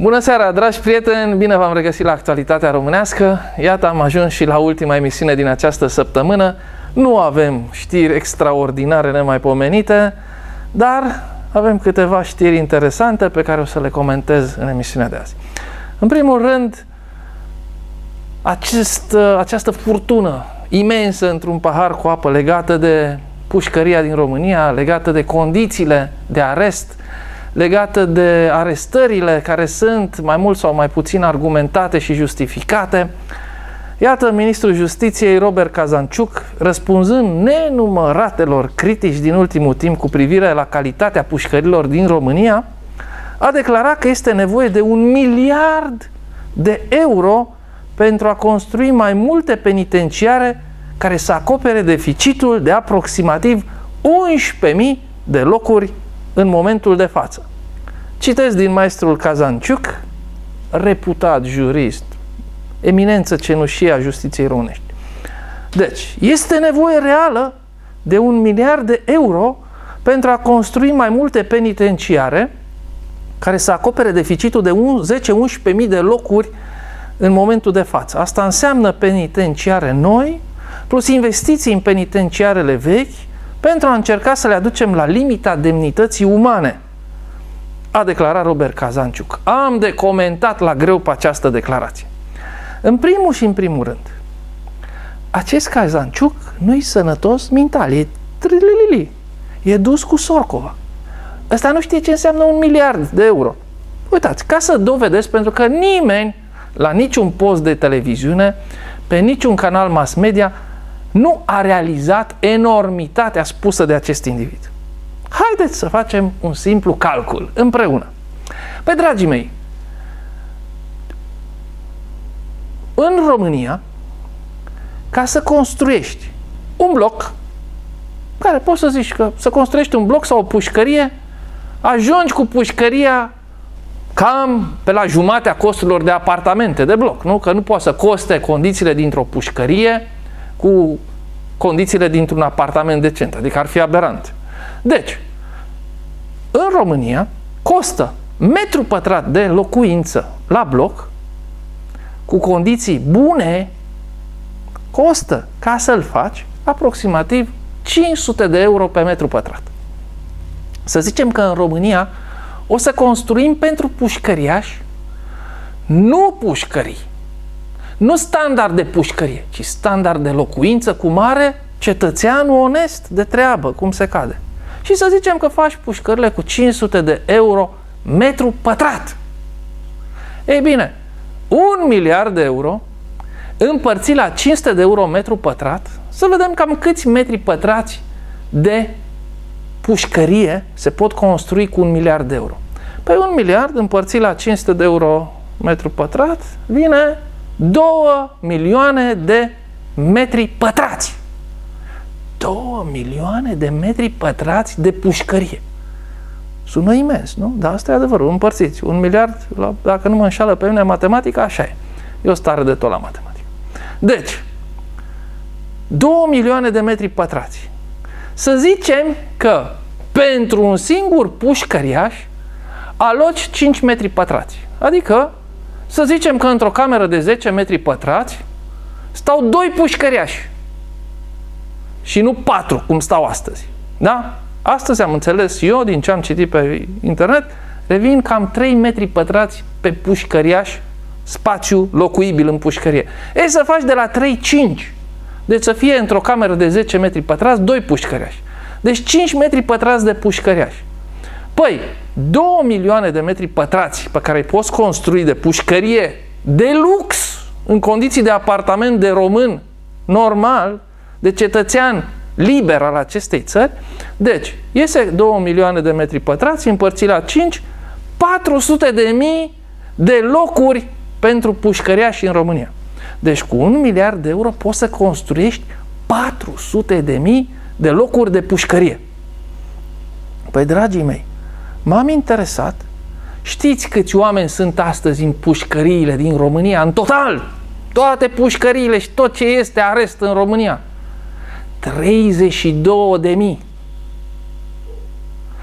Bună seara, dragi prieteni! Bine v-am regăsit la Actualitatea Românească. Iată, am ajuns și la ultima emisiune din această săptămână. Nu avem știri extraordinare nemaipomenite, dar avem câteva știri interesante pe care o să le comentez în emisiunea de azi. În primul rând, acest, această furtună imensă într-un pahar cu apă legată de pușcăria din România, legată de condițiile de arest legată de arestările care sunt mai mult sau mai puțin argumentate și justificate. Iată, ministrul justiției Robert Kazanciuc, răspunzând nenumăratelor critici din ultimul timp cu privire la calitatea pușcărilor din România, a declarat că este nevoie de un miliard de euro pentru a construi mai multe penitenciare care să acopere deficitul de aproximativ 11.000 de locuri în momentul de față. Citesc din maestrul Kazanciuc, reputat jurist, eminență cenușie a justiției românești. Deci, este nevoie reală de un miliard de euro pentru a construi mai multe penitenciare care să acopere deficitul de 10-11.000 de locuri în momentul de față. Asta înseamnă penitenciare noi, plus investiții în penitenciarele vechi, pentru a încerca să le aducem la limita demnității umane. A declarat Robert Kazanciuc. Am de comentat la greu pe această declarație. În primul și în primul rând, acest Kazanciuc nu-i sănătos mental, e trililili, e dus cu Sorcova. Ăsta nu știe ce înseamnă un miliard de euro. Uitați, ca să dovedesc, pentru că nimeni la niciun post de televiziune, pe niciun canal mass media, nu a realizat enormitatea spusă de acest individ. Haideți să facem un simplu calcul împreună. Păi, dragii mei, în România, ca să construiești un bloc, care poți să zici că să construiești un bloc sau o pușcărie, ajungi cu pușcăria cam pe la jumatea costurilor de apartamente de bloc, nu? Că nu poți să coste condițiile dintr-o pușcărie cu condițiile dintr-un apartament decent, adică ar fi aberant. Deci, în România costă metru pătrat de locuință la bloc cu condiții bune costă, ca să-l faci, aproximativ 500 de euro pe metru pătrat. Să zicem că în România o să construim pentru pușcăriași nu pușcării, nu standard de pușcărie, ci standard de locuință cu mare cetățean onest de treabă, cum se cade. Și să zicem că faci pușcările cu 500 de euro metru pătrat. Ei bine, un miliard de euro împărțit la 500 de euro metru pătrat, să vedem cam câți metri pătrați de pușcărie se pot construi cu un miliard de euro. Păi un miliard împărțit la 500 de euro metru pătrat vine 2 milioane de metri pătrați. 2 milioane de metri pătrați de pușcărie. Sună imens, nu? Dar asta e adevărul, împărțiți. Un miliard, la, dacă nu mă înșală pe mine matematica, așa e. E o stare de tot la matematică. Deci, 2 milioane de metri pătrați. Să zicem că pentru un singur pușcăriaș aloci 5 metri pătrați. Adică, să zicem că într-o cameră de 10 metri pătrați stau doi pușcăriași și nu patru, cum stau astăzi. Da? Astăzi am înțeles eu, din ce am citit pe internet, revin cam 3 metri pătrați pe pușcăriaș, spațiu locuibil în pușcărie. Ei, să faci de la 3-5. Deci să fie într-o cameră de 10 metri pătrați, 2 pușcăriași. Deci 5 metri pătrați de pușcăriași. Păi, 2 milioane de metri pătrați pe care îi poți construi de pușcărie de lux, în condiții de apartament de român normal, de cetățean liber al acestei țări. Deci, iese 2 milioane de metri pătrați împărțit la 5, 400 de mii de locuri pentru pușcăriași în România. Deci cu un miliard de euro poți să construiești 400 de mii de locuri de pușcărie. Păi, dragii mei, m-am interesat. Știți câți oameni sunt astăzi în pușcăriile din România, în total? Toate pușcăriile și tot ce este arest în România. 32 de mii.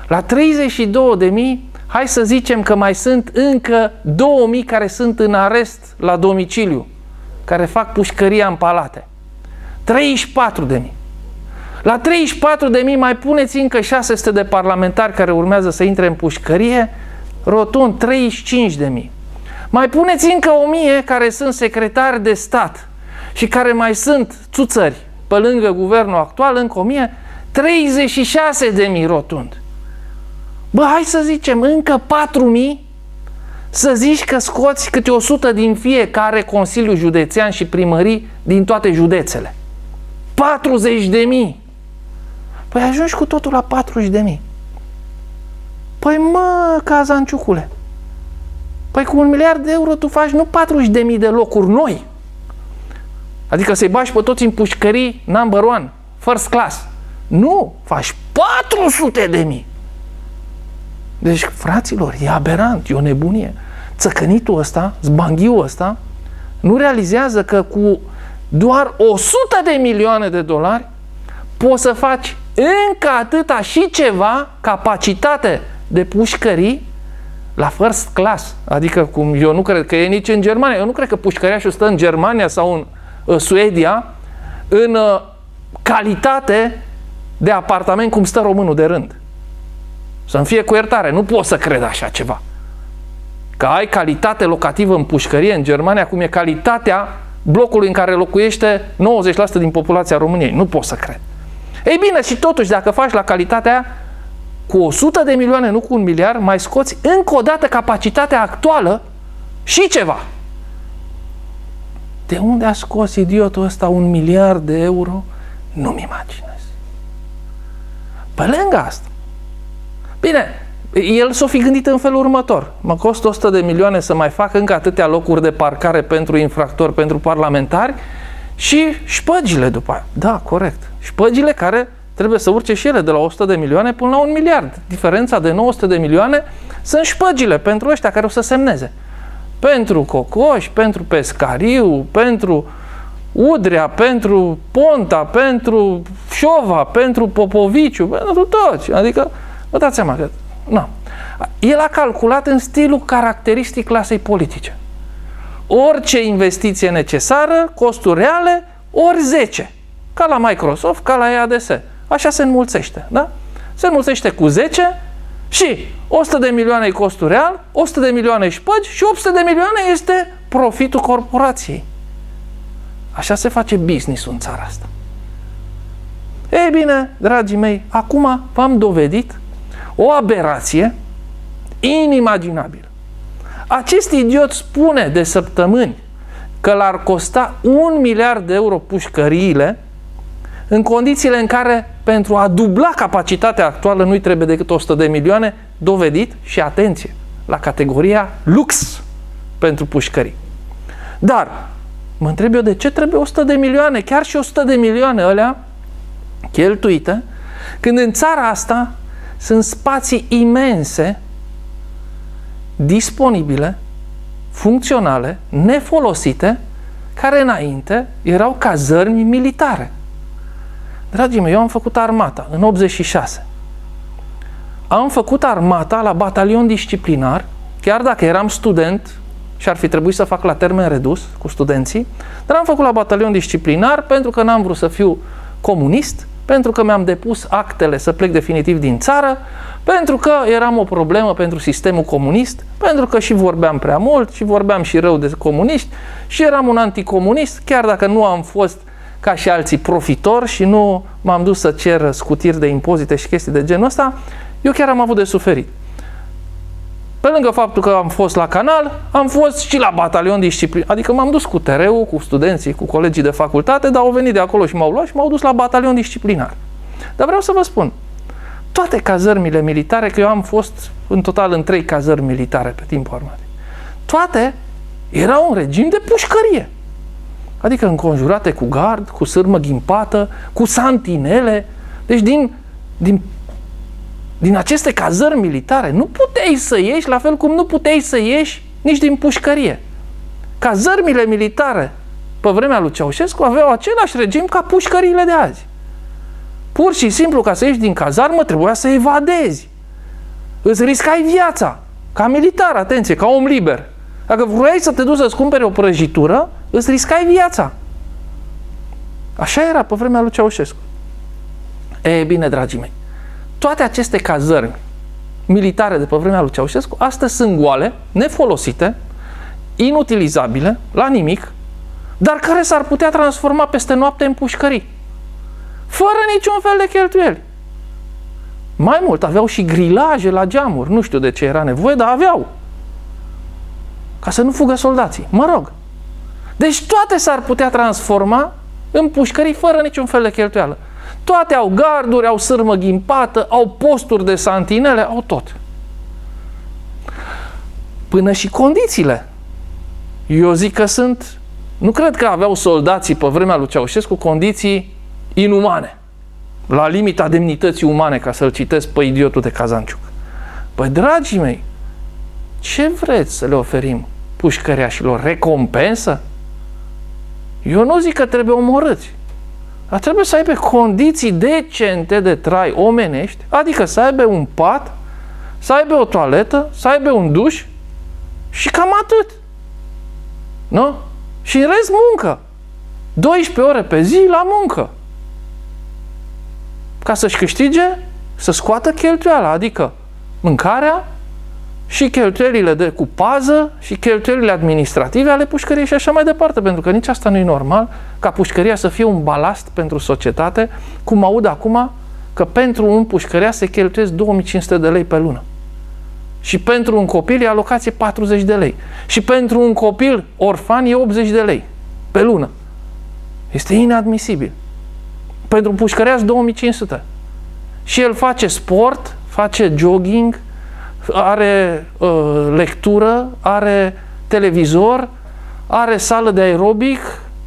La 32 de mii hai să zicem că mai sunt încă 2000 care sunt în arest la domiciliu, care fac pușcăria în palate. 34 de mii. La 34 de mii mai puneți încă 600 de parlamentari care urmează să intre în pușcărie, rotund 35 de mii. Mai puneți încă 1000 care sunt secretari de stat și care mai sunt țuțări pe lângă guvernul actual, încă 1000, 36 de mii rotund. Bă, hai să zicem, încă 4 mii să zici că scoți câte 100 din fiecare Consiliu Județean și primării din toate județele. 40 de mii. Păi ajungi cu totul la 40 de mii. Păi mă, Cazanciucule, păi cu un miliard de euro tu faci nu 40 de mii de locuri noi, adică să-i bași pe toți în pușcării number one, first class. Nu, faci 400 de mii. Deci, fraților, e aberant, e o nebunie. Țăcănitul ăsta, zbanghiul ăsta, nu realizează că cu doar 100 de milioane de dolari poți să faci încă atâta și ceva capacitate de pușcării la first class. Adică cum eu nu cred că e nici în Germania. Eu nu cred că pușcăriașul stă în Germania sau în uh, Suedia în uh, calitate de apartament cum stă românul de rând. Să-mi fie cu iertare. Nu pot să cred așa ceva. Că ai calitate locativă în pușcărie în Germania, cum e calitatea blocului în care locuiește 90% din populația României. Nu pot să cred. Ei bine, și totuși, dacă faci la calitatea aia, cu 100 de milioane, nu cu un miliard, mai scoți încă o dată capacitatea actuală și ceva. De unde a scos idiotul ăsta un miliard de euro? Nu-mi imaginez. Pe lângă asta. Bine, el s-o fi gândit în felul următor. Mă costă 100 de milioane să mai fac încă atâtea locuri de parcare pentru infractori, pentru parlamentari și șpăgile după aia. Da, corect. Șpăgile care trebuie să urce și ele de la 100 de milioane până la un miliard. Diferența de 900 de milioane sunt șpăgile pentru ăștia care o să semneze. Pentru Cocoș, pentru Pescariu, pentru Udrea, pentru Ponta, pentru Șova, pentru Popoviciu, pentru toți. Adică, vă dați seama că, nu. El a calculat în stilul caracteristic clasei politice. Orice investiție necesară, costuri reale, ori 10. Ca la Microsoft, ca la EADS. Așa se înmulțește, da? Se înmulțește cu 10 și 100 de milioane e costul real, 100 de milioane e șpăgi și 800 de milioane este profitul corporației. Așa se face business în țara asta. Ei bine, dragii mei, acum v-am dovedit o aberație inimaginabilă. Acest idiot spune de săptămâni că l-ar costa un miliard de euro pușcăriile în condițiile în care pentru a dubla capacitatea actuală nu-i trebuie decât 100 de milioane, dovedit și atenție, la categoria lux pentru pușcării. Dar, mă întreb eu de ce trebuie 100 de milioane, chiar și 100 de milioane alea cheltuite, când în țara asta sunt spații imense disponibile, funcționale, nefolosite, care înainte erau cazărmi militare. Dragii mei, eu am făcut armata în 86. Am făcut armata la batalion disciplinar, chiar dacă eram student și ar fi trebuit să fac la termen redus cu studenții, dar am făcut la batalion disciplinar pentru că n-am vrut să fiu comunist, pentru că mi-am depus actele să plec definitiv din țară, pentru că eram o problemă pentru sistemul comunist, pentru că și vorbeam prea mult și vorbeam și rău de comuniști și eram un anticomunist, chiar dacă nu am fost ca și alții profitor și nu m-am dus să cer scutiri de impozite și chestii de genul ăsta, eu chiar am avut de suferit. Pe lângă faptul că am fost la canal, am fost și la batalion disciplină. Adică m-am dus cu tereu, cu studenții, cu colegii de facultate, dar au venit de acolo și m-au luat și m-au dus la batalion disciplinar. Dar vreau să vă spun, toate cazărmile militare, că eu am fost în total în trei cazări militare pe timpul armatei, toate erau un regim de pușcărie. Adică înconjurate cu gard, cu sârmă ghimpată, cu santinele. Deci din, din, din aceste cazări militare nu puteai să ieși, la fel cum nu puteai să ieși nici din pușcărie. Cazărmile militare pe vremea lui Ceaușescu aveau același regim ca pușcăriile de azi. Pur și simplu, ca să ieși din cazarmă, trebuia să evadezi. Îți riscai viața. Ca militar, atenție, ca om liber. Dacă vrei să te duci să-ți cumperi o prăjitură, îți riscai viața. Așa era pe vremea lui Ceaușescu. E bine, dragii mei, toate aceste cazărmi militare de pe vremea lui Ceaușescu astăzi sunt goale, nefolosite, inutilizabile, la nimic, dar care s-ar putea transforma peste noapte în pușcării. Fără niciun fel de cheltuieli. Mai mult, aveau și grilaje la geamuri. Nu știu de ce era nevoie, dar aveau. Ca să nu fugă soldații. Mă rog. Deci toate s-ar putea transforma în pușcării fără niciun fel de cheltuială. Toate au garduri, au sârmă ghimpată, au posturi de santinele, au tot. Până și condițiile. Eu zic că sunt... Nu cred că aveau soldații pe vremea lui Ceaușescu condiții inumane. La limita demnității umane, ca să-l citesc pe idiotul de Cazanciuc. Păi, dragii mei, ce vreți să le oferim pușcăreașilor? Recompensă? Eu nu zic că trebuie omorâți. Dar trebuie să aibă condiții decente de trai omenești, adică să aibă un pat, să aibă o toaletă, să aibă un duș și cam atât. Nu? Și în rest muncă. 12 ore pe zi la muncă. Ca să-și câștige, să scoată cheltuiala, adică mâncarea, și cheltuielile de cu pază și cheltuielile administrative ale pușcăriei și așa mai departe, pentru că nici asta nu e normal ca pușcăria să fie un balast pentru societate, cum aud acum că pentru un pușcăria se cheltuiesc 2500 de lei pe lună. Și pentru un copil e alocație 40 de lei. Și pentru un copil orfan e 80 de lei pe lună. Este inadmisibil. Pentru un pușcăreaș 2500. Și el face sport, face jogging, are uh, lectură, are televizor, are sală de aerobic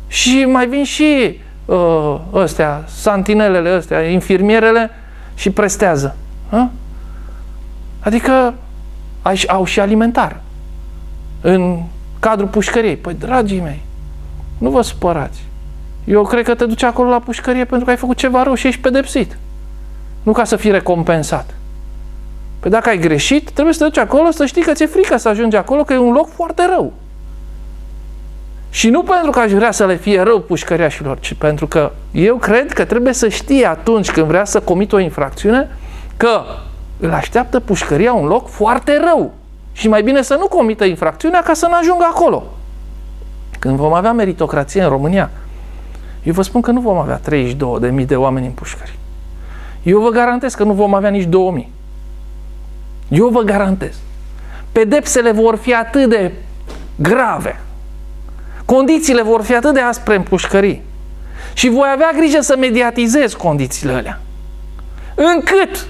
și mai vin și uh, ăstea, santinelele ăstea, infirmierele și prestează. Ha? Adică au și alimentar în cadrul pușcăriei. Păi, dragii mei, nu vă supărați. Eu cred că te duci acolo la pușcărie pentru că ai făcut ceva rău și ești pedepsit. Nu ca să fii recompensat. Păi dacă ai greșit, trebuie să te duci acolo să știi că ți-e frică să ajungi acolo, că e un loc foarte rău. Și nu pentru că aș vrea să le fie rău pușcăriașilor, ci pentru că eu cred că trebuie să știe atunci când vrea să comit o infracțiune că îl așteaptă pușcăria un loc foarte rău. Și mai bine să nu comită infracțiunea ca să nu ajungă acolo. Când vom avea meritocrație în România, eu vă spun că nu vom avea 32.000 de oameni în pușcări. Eu vă garantez că nu vom avea nici 2000. Eu vă garantez. Pedepsele vor fi atât de grave. Condițiile vor fi atât de aspre în pușcării. Și voi avea grijă să mediatizez condițiile alea. Încât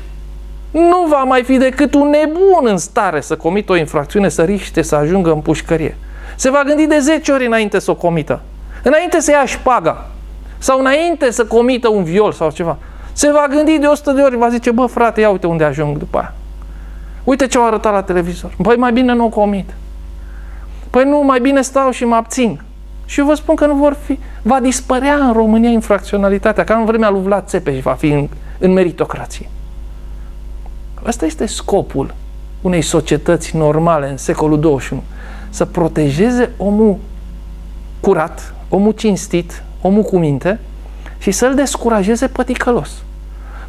nu va mai fi decât un nebun în stare să comită o infracțiune, să riște, să ajungă în pușcărie. Se va gândi de 10 ori înainte să o comită. Înainte să ia șpaga. Sau înainte să comită un viol sau ceva. Se va gândi de 100 de ori, va zice, bă frate, ia uite unde ajung după aia. Uite ce au arătat la televizor. Păi mai bine nu o comit. Păi nu, mai bine stau și mă abțin. Și eu vă spun că nu vor fi, va dispărea în România infracționalitatea, ca în vremea lui Vlad Țepeș va fi în, în meritocrație. Ăsta este scopul unei societăți normale în secolul 21. Să protejeze omul curat, omul cinstit, omul cu minte și să-l descurajeze păticălos.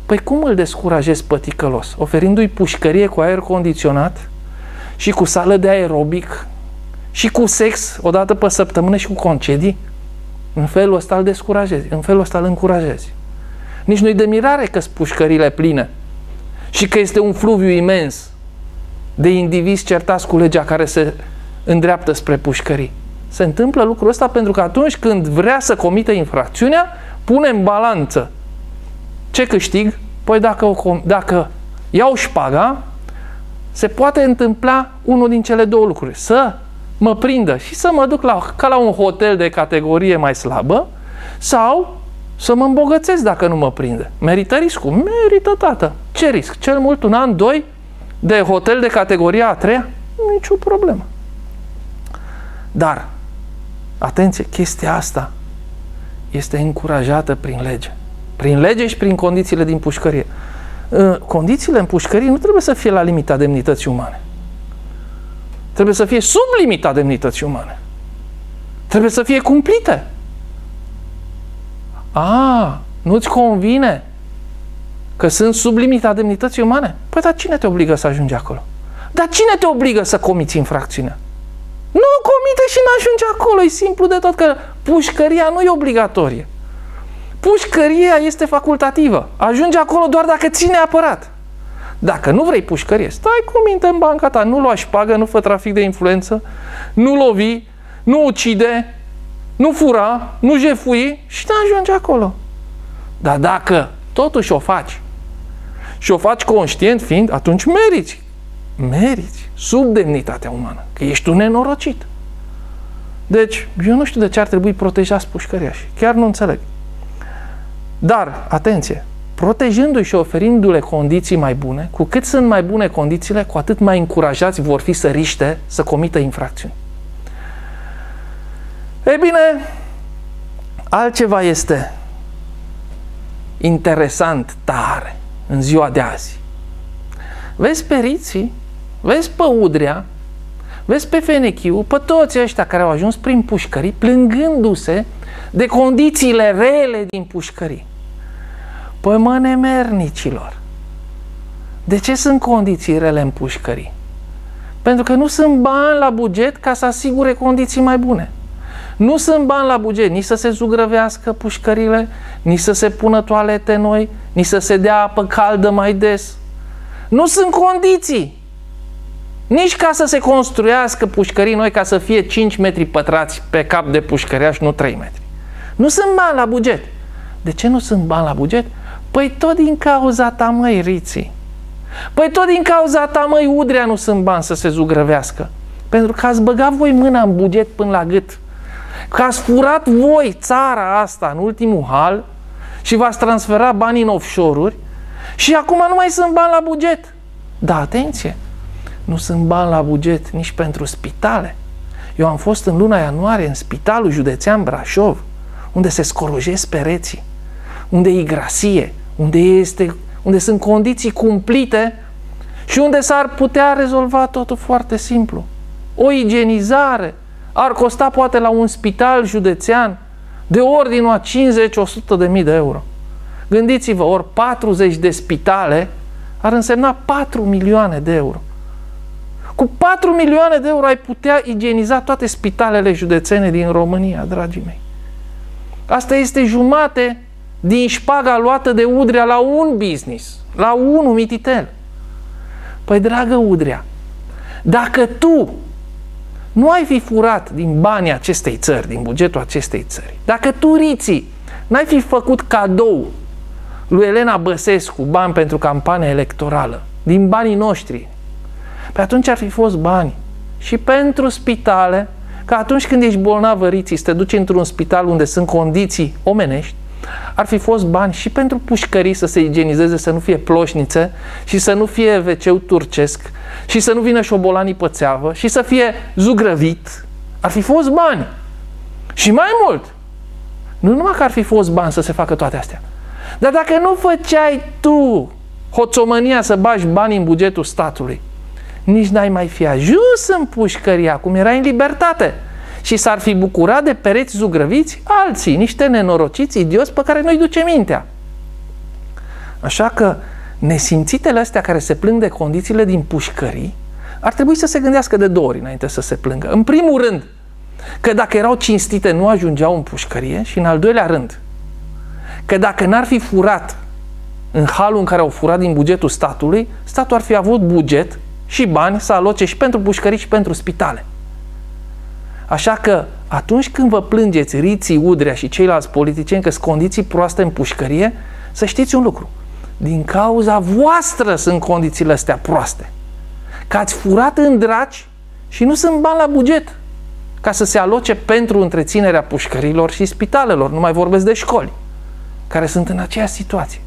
Păi cum îl descurajezi păticălos? Oferindu-i pușcărie cu aer condiționat și cu sală de aerobic și cu sex o dată pe săptămână și cu concedii? În felul ăsta îl descurajezi, în felul ăsta îl încurajezi. Nici nu-i de mirare că sunt pușcările pline și că este un fluviu imens de indivizi certați cu legea care se îndreaptă spre pușcării. Se întâmplă lucrul ăsta pentru că atunci când vrea să comite infracțiunea, pune în balanță ce câștig? Păi dacă, o, dacă iau șpaga, se poate întâmpla unul din cele două lucruri. Să mă prindă și să mă duc la, ca la un hotel de categorie mai slabă sau să mă îmbogățesc dacă nu mă prinde. Merită riscul? Merită, tată. Ce risc? Cel mult un an, doi de hotel de categoria a treia? Nicio problemă. Dar, atenție, chestia asta este încurajată prin lege. Prin lege și prin condițiile din pușcărie. Condițiile în pușcărie nu trebuie să fie la limita demnității umane. trebuie să fie sub limita demnității umane. Trebuie să fie cumplite. A, nu-ți convine că sunt sub limita demnității umane? Păi dar cine te obligă să ajungi acolo? Dar cine te obligă să comiți infracțiunea? Nu comite și nu ajungi acolo, e simplu de tot că pușcăria nu e obligatorie. Pușcăria este facultativă. Ajungi acolo doar dacă ține apărat. Dacă nu vrei pușcărie, stai cu minte în banca ta, nu lua șpagă, nu fă trafic de influență, nu lovi, nu ucide, nu fura, nu jefui și te ajungi acolo. Dar dacă totuși o faci și o faci conștient fiind, atunci meriți. Meriți sub demnitatea umană, că ești un nenorocit. Deci, eu nu știu de ce ar trebui protejați pușcăriașii. Chiar nu înțeleg. Dar, atenție, protejându-i și oferindu-le condiții mai bune, cu cât sunt mai bune condițiile, cu atât mai încurajați vor fi să riște, să comită infracțiuni. Ei bine, altceva este interesant tare în ziua de azi. Vezi pe Riții, vezi pe Udrea, vezi pe Fenechiu, pe toți ăștia care au ajuns prin pușcării, plângându-se de condițiile rele din pușcării. Păi mă, nemernicilor, de ce sunt condiții rele în pușcării? Pentru că nu sunt bani la buget ca să asigure condiții mai bune. Nu sunt bani la buget nici să se zugrăvească pușcările, nici să se pună toalete noi, nici să se dea apă caldă mai des. Nu sunt condiții. Nici ca să se construiască pușcării noi ca să fie 5 metri pătrați pe cap de pușcăriaș, nu 3 metri. Nu sunt bani la buget. De ce nu sunt bani la buget? Păi tot din cauza ta, măi, Riții. Păi tot din cauza ta, măi, Udrea, nu sunt bani să se zugrăvească. Pentru că ați băgat voi mâna în buget până la gât. Că ați furat voi țara asta în ultimul hal și v-ați transferat banii în offshore-uri și acum nu mai sunt bani la buget. Da, atenție, nu sunt bani la buget nici pentru spitale. Eu am fost în luna ianuarie în spitalul județean Brașov, unde se scorojesc pereții, unde e grasie, unde, este, unde sunt condiții cumplite și unde s-ar putea rezolva totul foarte simplu. O igienizare ar costa poate la un spital județean de ordinul a 50-100 de mii de euro. Gândiți-vă, ori 40 de spitale ar însemna 4 milioane de euro. Cu 4 milioane de euro ai putea igieniza toate spitalele județene din România, dragii mei. Asta este jumate din șpaga luată de Udrea la un business, la unul mititel. Păi, dragă Udrea, dacă tu nu ai fi furat din banii acestei țări, din bugetul acestei țări, dacă tu, Riții, n-ai fi făcut cadou lui Elena Băsescu bani pentru campania electorală, din banii noștri, pe atunci ar fi fost bani și pentru spitale, că atunci când ești bolnavă, Riții, să te duci într-un spital unde sunt condiții omenești, ar fi fost bani și pentru pușcării să se igienizeze, să nu fie ploșnițe și să nu fie wc turcesc și să nu vină șobolanii pe țeavă și să fie zugrăvit. Ar fi fost bani. Și mai mult, nu numai că ar fi fost bani să se facă toate astea, dar dacă nu făceai tu hoțomania să bagi bani în bugetul statului, nici n-ai mai fi ajuns în pușcăria, cum era în libertate și s-ar fi bucurat de pereți zugrăviți alții, niște nenorociți idioți pe care noi ducem mintea. Așa că nesimțitele astea care se plâng de condițiile din pușcării ar trebui să se gândească de două ori înainte să se plângă. În primul rând, că dacă erau cinstite nu ajungeau în pușcărie și în al doilea rând, că dacă n-ar fi furat în halul în care au furat din bugetul statului, statul ar fi avut buget și bani să aloce și pentru pușcării și pentru spitale. Așa că atunci când vă plângeți Riții, Udrea și ceilalți politicieni că sunt condiții proaste în pușcărie, să știți un lucru. Din cauza voastră sunt condițiile astea proaste. Că ați furat în draci și nu sunt bani la buget ca să se aloce pentru întreținerea pușcărilor și spitalelor. Nu mai vorbesc de școli care sunt în aceeași situație.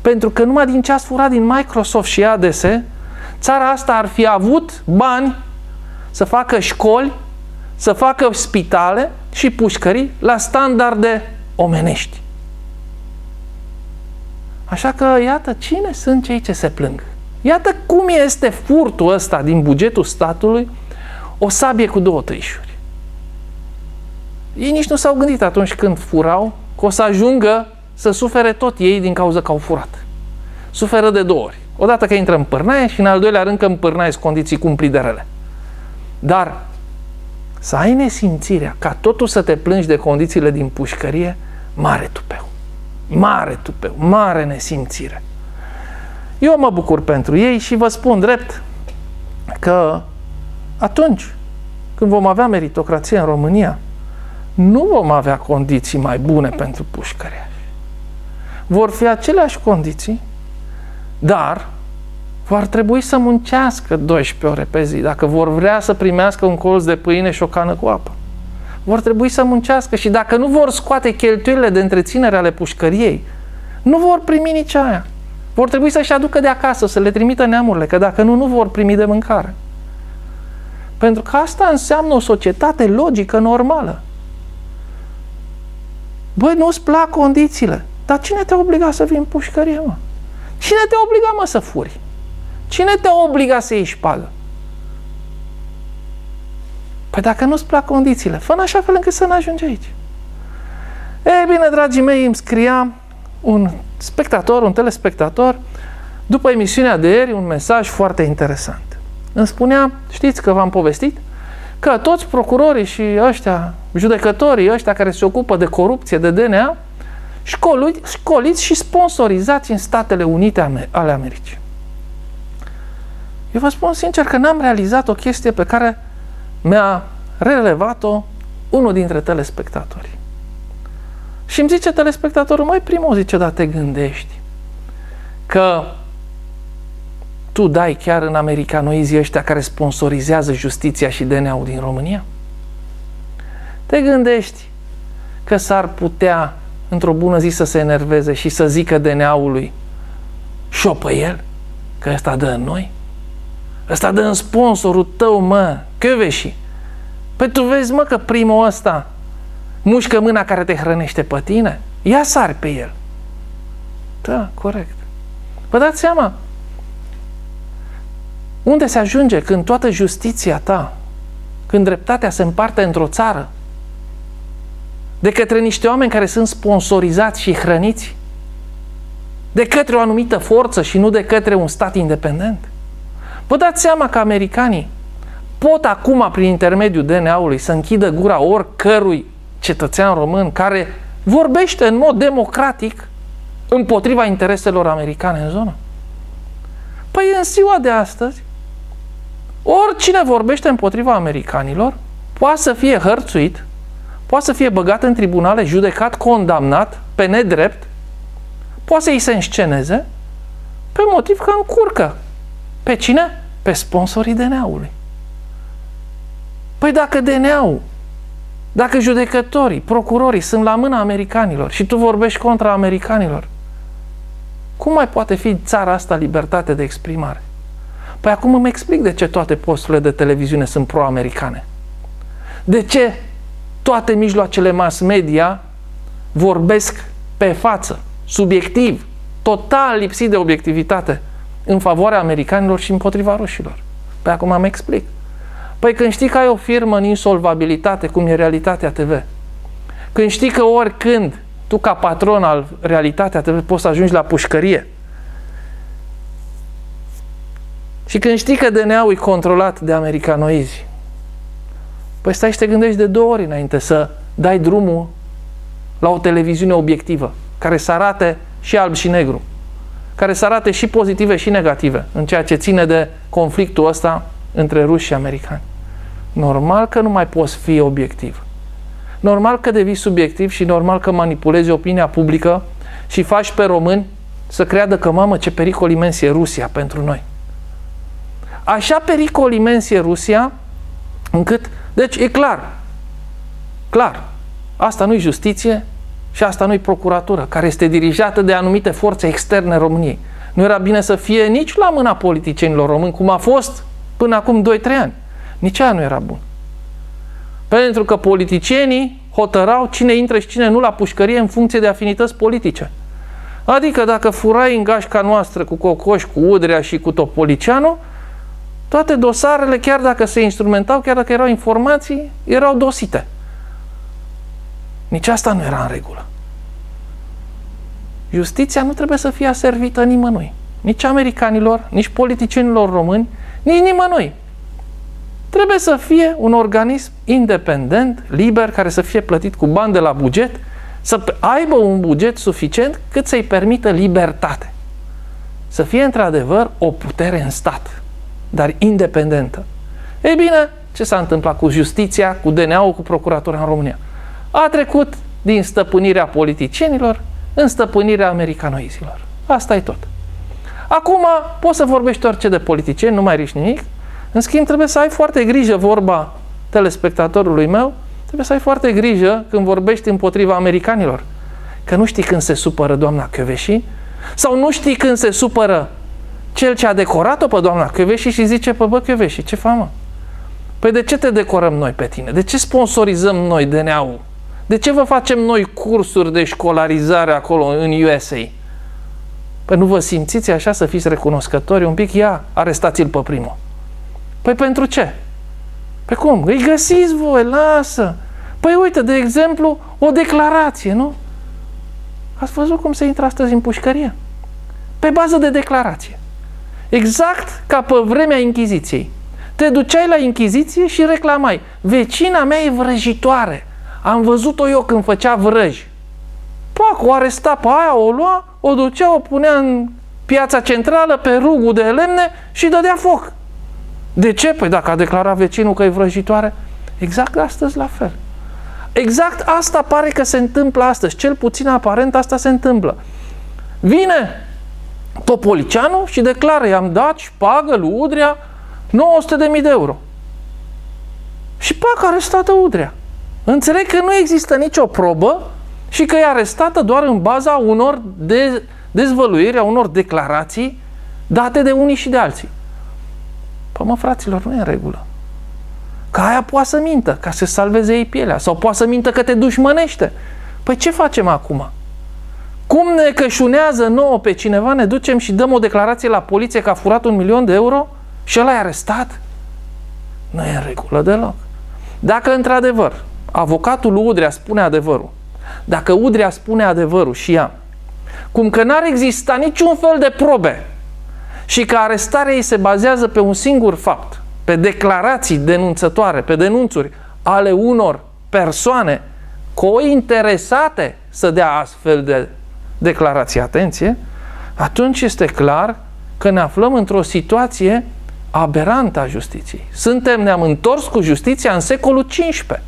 Pentru că numai din ce ați furat din Microsoft și ADS, țara asta ar fi avut bani să facă școli să facă spitale și pușcării la standarde omenești. Așa că, iată, cine sunt cei ce se plâng? Iată cum este furtul ăsta din bugetul statului o sabie cu două tăișuri. Ei nici nu s-au gândit atunci când furau că o să ajungă să sufere tot ei din cauza că au furat. Suferă de două ori. Odată că intră în pârnaie și în al doilea rând că în pârnaie sunt condiții cumplit de rele. Dar să ai nesimțirea ca totul să te plângi de condițiile din pușcărie, mare tupeu. Mare tupeu, mare nesimțire. Eu mă bucur pentru ei și vă spun drept că atunci când vom avea meritocrație în România, nu vom avea condiții mai bune pentru pușcăriași. Vor fi aceleași condiții, dar vor trebui să muncească 12 ore pe zi, dacă vor vrea să primească un colț de pâine și o cană cu apă. Vor trebui să muncească și dacă nu vor scoate cheltuielile de întreținere ale pușcăriei, nu vor primi nici aia. Vor trebui să-și aducă de acasă, să le trimită neamurile, că dacă nu, nu vor primi de mâncare. Pentru că asta înseamnă o societate logică, normală. Băi, nu-ți plac condițiile. Dar cine te obliga să vii în pușcărie, mă? Cine te obliga, mă, să furi? Cine te obliga să ieși șpagă? Păi dacă nu-ți plac condițiile, fă în așa fel încât să nu ajungi aici. Ei bine, dragii mei, îmi scria un spectator, un telespectator, după emisiunea de ieri, un mesaj foarte interesant. Îmi spunea, știți că v-am povestit, că toți procurorii și ăștia, judecătorii ăștia care se ocupă de corupție, de DNA, școliți și sponsorizați în Statele Unite ale Americii. Eu vă spun sincer că n-am realizat o chestie pe care mi-a relevat-o unul dintre telespectatori. Și îmi zice telespectatorul, mai primul zice, da, te gândești că tu dai chiar în americanoizii ăștia care sponsorizează justiția și DNA-ul din România? Te gândești că s-ar putea într-o bună zi să se enerveze și să zică DNA-ului și-o pe el, că ăsta dă în noi? Ăsta dă în sponsorul tău, mă, Căveși. Păi tu vezi, mă, că primul ăsta mușcă mâna care te hrănește pe tine? Ia sari pe el. Da, corect. Vă dați seama? Unde se ajunge când toată justiția ta, când dreptatea se împarte într-o țară, de către niște oameni care sunt sponsorizați și hrăniți, de către o anumită forță și nu de către un stat independent? Vă dați seama că americanii pot acum, prin intermediul DNA-ului, să închidă gura oricărui cetățean român care vorbește în mod democratic împotriva intereselor americane în zonă? Păi în ziua de astăzi, oricine vorbește împotriva americanilor poate să fie hărțuit, poate să fie băgat în tribunale, judecat, condamnat pe nedrept, poate să îi se însceneze pe motiv că încurcă pe cine? Pe sponsorii DNA-ului. Păi dacă DNA-ul, dacă judecătorii, procurorii sunt la mâna americanilor și tu vorbești contra americanilor, cum mai poate fi țara asta libertate de exprimare? Păi acum îmi explic de ce toate posturile de televiziune sunt pro-americane. De ce toate mijloacele mass media vorbesc pe față, subiectiv, total lipsit de obiectivitate în favoarea americanilor și împotriva rușilor. Păi acum am explic. Păi când știi că ai o firmă în insolvabilitate, cum e Realitatea TV, când știi că oricând tu ca patron al Realitatea TV poți să ajungi la pușcărie, și când știi că DNA-ul e controlat de americanoizi, păi stai și te gândești de două ori înainte să dai drumul la o televiziune obiectivă, care să arate și alb și negru care să arate și pozitive și negative în ceea ce ține de conflictul ăsta între ruși și americani. Normal că nu mai poți fi obiectiv. Normal că devii subiectiv și normal că manipulezi opinia publică și faci pe români să creadă că, mamă, ce pericol imens e Rusia pentru noi. Așa pericol imens e Rusia, încât, deci e clar, clar, asta nu-i justiție, și asta nu-i procuratură, care este dirijată de anumite forțe externe României. Nu era bine să fie nici la mâna politicienilor români, cum a fost până acum 2-3 ani. Nici aia nu era bun. Pentru că politicienii hotărau cine intră și cine nu la pușcărie în funcție de afinități politice. Adică dacă furai în gașca noastră cu Cocoș, cu Udrea și cu Topoliceanu, toate dosarele, chiar dacă se instrumentau, chiar dacă erau informații, erau dosite. Nici asta nu era în regulă. Justiția nu trebuie să fie aservită nimănui. Nici americanilor, nici politicienilor români, nici nimănui. Trebuie să fie un organism independent, liber, care să fie plătit cu bani de la buget, să aibă un buget suficient cât să-i permită libertate. Să fie într-adevăr o putere în stat, dar independentă. Ei bine, ce s-a întâmplat cu justiția, cu DNA-ul, cu procuratura în România? A trecut din stăpânirea politicienilor în stăpânirea americanoizilor. Asta e tot. Acum poți să vorbești orice de politicieni, nu mai riști nimic. În schimb, trebuie să ai foarte grijă, vorba telespectatorului meu, trebuie să ai foarte grijă când vorbești împotriva americanilor. Că nu știi când se supără doamna Căveși sau nu știi când se supără cel ce a decorat-o pe doamna Căveși și zice, pe bă Căveși, ce famă? Păi de ce te decorăm noi pe tine? De ce sponsorizăm noi DNA-ul? De ce vă facem noi cursuri de școlarizare acolo în USA? Păi nu vă simțiți așa să fiți recunoscători un pic? Ia, arestați-l pe primul. Păi pentru ce? Păi cum? Îi găsiți voi, lasă. Păi uite, de exemplu, o declarație, nu? Ați văzut cum se intră astăzi în pușcărie? Pe bază de declarație. Exact ca pe vremea Inchiziției. Te duceai la Inchiziție și reclamai. Vecina mea e vrăjitoare. Am văzut-o eu când făcea vrăji. Pac, o aresta pe aia, o lua, o ducea, o punea în piața centrală pe rugul de lemne și dădea foc. De ce? Păi dacă a declarat vecinul că e vrăjitoare, exact astăzi la fel. Exact asta pare că se întâmplă astăzi, cel puțin aparent asta se întâmplă. Vine Topoliceanu și declară, i-am dat și pagă lui Udrea 900.000 de euro. Și pac, arestată Udrea. Înțeleg că nu există nicio probă și că e arestată doar în baza unor de, dezvăluiri, a unor declarații date de unii și de alții. Păi mă, fraților, nu e în regulă. Că aia poate să mintă, ca să salveze ei pielea. Sau poate să mintă că te dușmănește. Păi ce facem acum? Cum ne cășunează nouă pe cineva, ne ducem și dăm o declarație la poliție că a furat un milion de euro și ăla e arestat? Nu e în regulă deloc. Dacă într-adevăr avocatul Udrea spune adevărul, dacă Udrea spune adevărul și ea, cum că n-ar exista niciun fel de probe și că arestarea ei se bazează pe un singur fapt, pe declarații denunțătoare, pe denunțuri ale unor persoane cointeresate să dea astfel de declarații, atenție, atunci este clar că ne aflăm într-o situație aberantă a justiției. Suntem, ne-am întors cu justiția în secolul XV.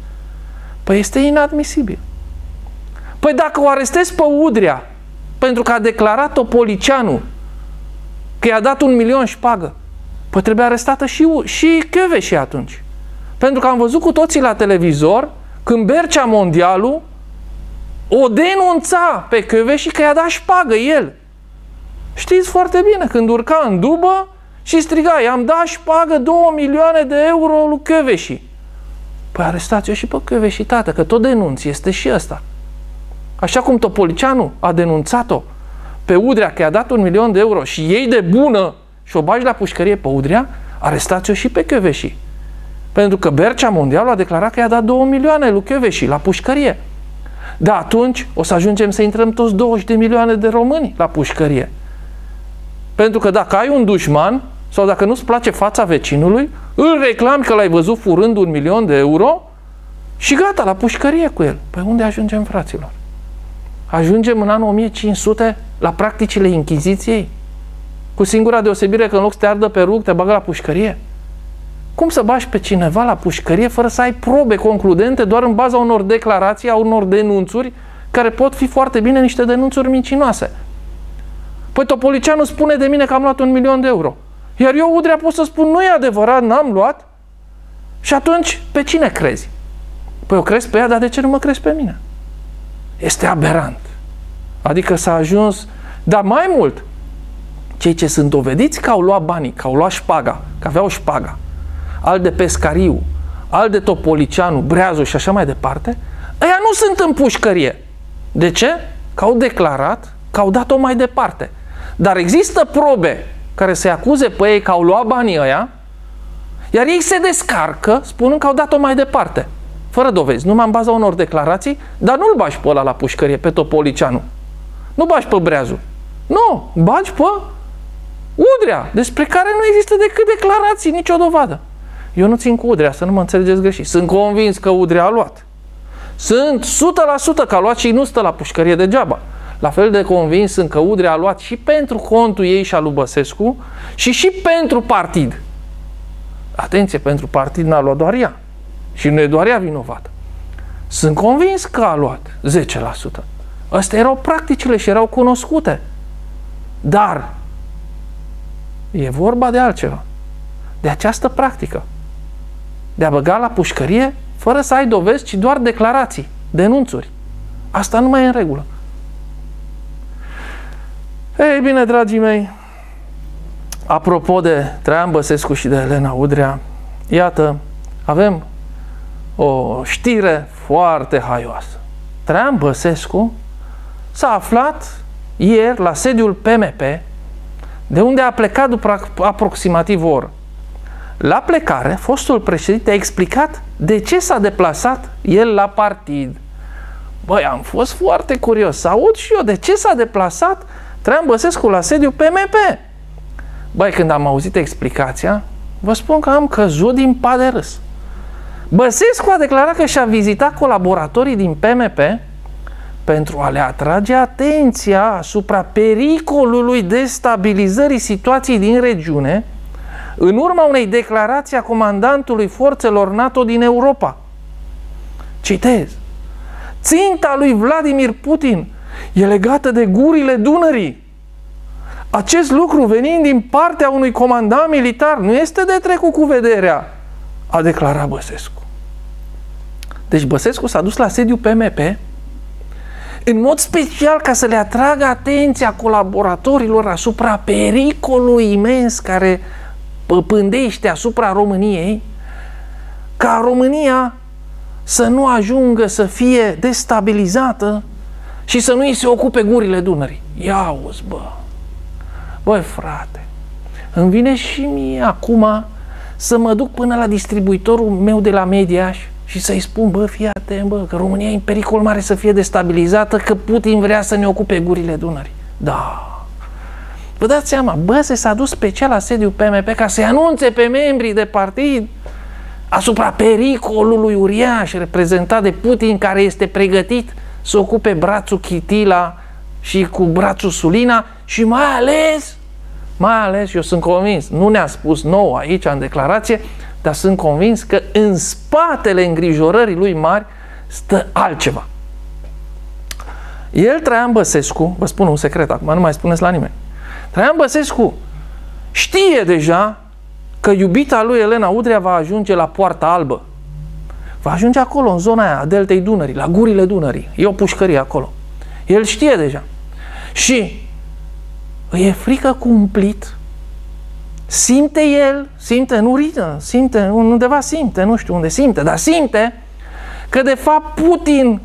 Păi este inadmisibil. Păi dacă o arestezi pe Udrea pentru că a declarat Topoliceanu că i-a dat un milion și pagă, păi trebuie arestată și, și și atunci. Pentru că am văzut cu toții la televizor când Bercea Mondialul o denunța pe și că i-a dat șpagă el. Știți foarte bine, când urca în dubă și striga, i-am dat șpagă 2 milioane de euro lui Căveși. Păi arestați-o și pe și tată, că tot denunț este și ăsta. Așa cum Topoliceanu a denunțat-o pe Udrea că i-a dat un milion de euro și ei de bună și o bagi la pușcărie pe Udrea, arestați-o și pe Căveși. Pentru că Bercea Mondial a declarat că i-a dat 2 milioane lui Căveși la pușcărie. Da, atunci o să ajungem să intrăm toți 20 de milioane de români la pușcărie. Pentru că dacă ai un dușman sau dacă nu-ți place fața vecinului, îl reclami că l-ai văzut furând un milion de euro și gata, la pușcărie cu el. Păi unde ajungem, fraților? Ajungem în anul 1500 la practicile Inchiziției? Cu singura deosebire că în loc să te ardă pe rug, te bagă la pușcărie? Cum să bași pe cineva la pușcărie fără să ai probe concludente doar în baza unor declarații, a unor denunțuri, care pot fi foarte bine niște denunțuri mincinoase? Păi Topoliceanu spune de mine că am luat un milion de euro. Iar eu, Udrea, pot să spun, nu e adevărat, n-am luat. Și atunci, pe cine crezi? Păi o crezi pe ea, dar de ce nu mă crezi pe mine? Este aberant. Adică s-a ajuns, dar mai mult, cei ce sunt dovediți că au luat banii, că au luat șpaga, că aveau șpaga, al de pescariu, al de topoliceanu, breazu și așa mai departe, ăia nu sunt în pușcărie. De ce? Că au declarat că au dat-o mai departe. Dar există probe care se acuze pe ei că au luat banii ăia, iar ei se descarcă spunând că au dat-o mai departe. Fără dovezi, numai în baza unor declarații, dar nu-l bași pe ăla la pușcărie, pe Topoliceanu. Nu bași pe Breazu. Nu, bagi pe Udrea, despre care nu există decât declarații, nicio dovadă. Eu nu țin cu Udrea, să nu mă înțelegeți greșit. Sunt convins că Udrea a luat. Sunt 100% că a luat și nu stă la pușcărie degeaba. La fel de convins sunt că Udrea a luat și pentru contul ei și al lui Băsescu și și pentru partid. Atenție, pentru partid n-a luat doar ea. Și nu e doar ea vinovată. Sunt convins că a luat 10%. Astea erau practicile și erau cunoscute. Dar e vorba de altceva. De această practică. De a băga la pușcărie fără să ai dovezi, ci doar declarații, denunțuri. Asta nu mai e în regulă. Ei bine, dragii mei, apropo de Traian Băsescu și de Elena Udrea, iată, avem o știre foarte haioasă. Traian Băsescu s-a aflat ieri la sediul PMP, de unde a plecat după aproximativ o oră. La plecare, fostul președinte a explicat de ce s-a deplasat el la partid. Băi, am fost foarte curios să aud și eu de ce s-a deplasat Traian Băsescu la sediul PMP. Băi, când am auzit explicația, vă spun că am căzut din pa de râs. Băsescu a declarat că și-a vizitat colaboratorii din PMP pentru a le atrage atenția asupra pericolului destabilizării situației din regiune în urma unei declarații a comandantului forțelor NATO din Europa. Citez. Ținta lui Vladimir Putin e legată de gurile Dunării. Acest lucru venind din partea unui comandant militar nu este de trecut cu vederea, a declarat Băsescu. Deci Băsescu s-a dus la sediu PMP în mod special ca să le atragă atenția colaboratorilor asupra pericolului imens care pândește asupra României, ca România să nu ajungă să fie destabilizată și să nu îi se ocupe gurile Dunării. Ia auzi, bă! Băi, frate, îmi vine și mie acum să mă duc până la distribuitorul meu de la Mediaș și să-i spun, bă, fii atent, bă, că România e în pericol mare să fie destabilizată, că Putin vrea să ne ocupe gurile Dunării. Da. Vă dați seama, bă, se s-a dus special la sediul PMP ca să-i anunțe pe membrii de partid asupra pericolului uriaș reprezentat de Putin care este pregătit să ocupe brațul Chitila și cu brațul Sulina și mai ales, mai ales, eu sunt convins, nu ne-a spus nou aici în declarație, dar sunt convins că în spatele îngrijorării lui mari stă altceva. El, Traian Băsescu, vă spun un secret acum, nu mai spuneți la nimeni, Traian Băsescu știe deja că iubita lui Elena Udrea va ajunge la Poarta Albă. Va ajunge acolo, în zona aia, a deltei Dunării, la gurile Dunării. E o pușcărie acolo. El știe deja. Și îi e frică cumplit. Simte el, simte, nu rită, simte, undeva simte, nu știu unde simte, dar simte că de fapt Putin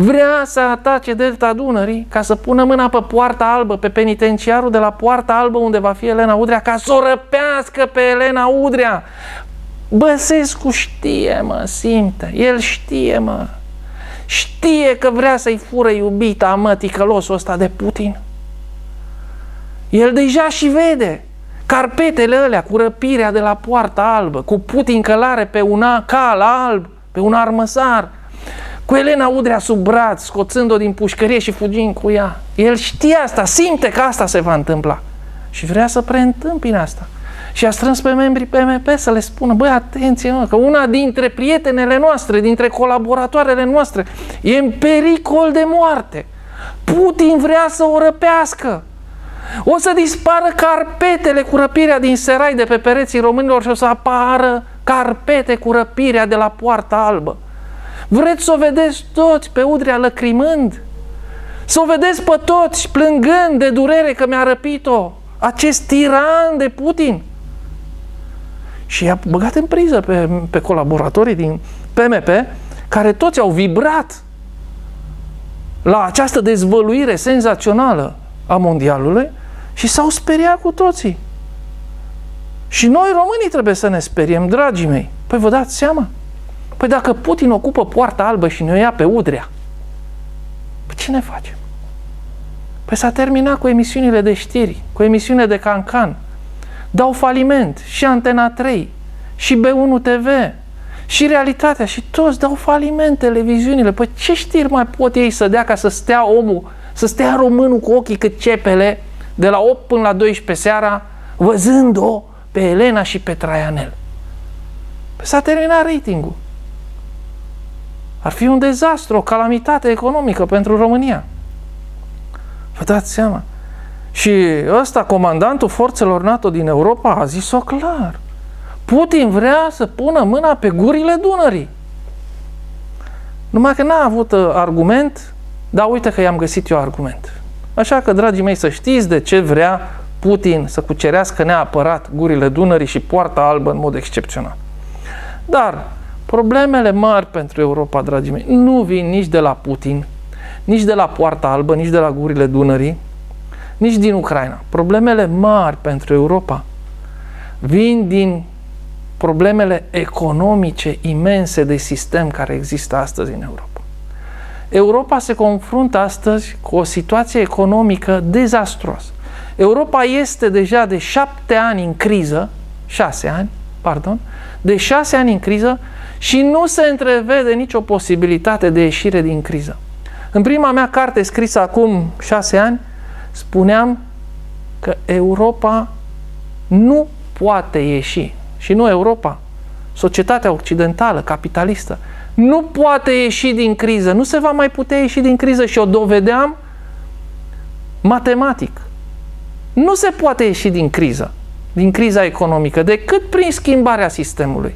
vrea să atace delta Dunării ca să pună mâna pe poarta albă, pe penitenciarul de la poarta albă unde va fi Elena Udrea, ca să o răpească pe Elena Udrea. Băsescu știe, mă, simte, el știe, mă. Știe că vrea să-i fură iubita, mă, ticălosul ăsta de Putin. El deja și vede carpetele alea cu răpirea de la poarta albă, cu Putin călare pe un cal alb, pe un armăsar, cu Elena Udrea sub braț, scoțând-o din pușcărie și fugind cu ea. El știe asta, simte că asta se va întâmpla. Și vrea să preîntâmpine asta. Și a strâns pe membrii PMP să le spună, băi, atenție, mă, că una dintre prietenele noastre, dintre colaboratoarele noastre, e în pericol de moarte. Putin vrea să o răpească. O să dispară carpetele cu răpirea din serai de pe pereții românilor și o să apară carpete cu răpirea de la poarta albă. Vreți să o vedeți toți pe Udrea lăcrimând? Să o vedeți pe toți plângând de durere că mi-a răpit-o acest tiran de Putin? Și i-a băgat în priză pe, pe colaboratorii din PMP, care toți au vibrat la această dezvăluire senzațională a mondialului și s-au speriat cu toții. Și noi românii trebuie să ne speriem, dragii mei. Păi vă dați seama? Păi dacă Putin ocupă poarta albă și ne ia pe udrea, păi ce ne facem? Păi s-a terminat cu emisiunile de știri, cu emisiunile de cancan. Dau faliment și Antena 3, și B1 TV, și realitatea, și toți dau faliment televiziunile. Păi ce știri mai pot ei să dea ca să stea omul, să stea românul cu ochii cât cepele, de la 8 până la 12 seara, văzând-o pe Elena și pe Traianel. Păi s-a terminat ratingul. Ar fi un dezastru, o calamitate economică pentru România. Vă dați seama? Și ăsta, comandantul forțelor NATO din Europa, a zis-o clar. Putin vrea să pună mâna pe gurile Dunării. Numai că n-a avut uh, argument, dar uite că i-am găsit eu argument. Așa că, dragii mei, să știți de ce vrea Putin să cucerească neapărat gurile Dunării și poarta albă în mod excepțional. Dar problemele mari pentru Europa, dragii mei, nu vin nici de la Putin, nici de la poarta albă, nici de la gurile Dunării, nici din Ucraina. Problemele mari pentru Europa vin din problemele economice imense de sistem care există astăzi în Europa. Europa se confruntă astăzi cu o situație economică dezastruoasă. Europa este deja de șapte ani în criză, șase ani, pardon, de șase ani în criză și nu se întrevede nicio posibilitate de ieșire din criză. În prima mea carte scrisă acum șase ani, spuneam că Europa nu poate ieși, și nu Europa, societatea occidentală, capitalistă, nu poate ieși din criză, nu se va mai putea ieși din criză și o dovedeam matematic. Nu se poate ieși din criză, din criza economică, decât prin schimbarea sistemului.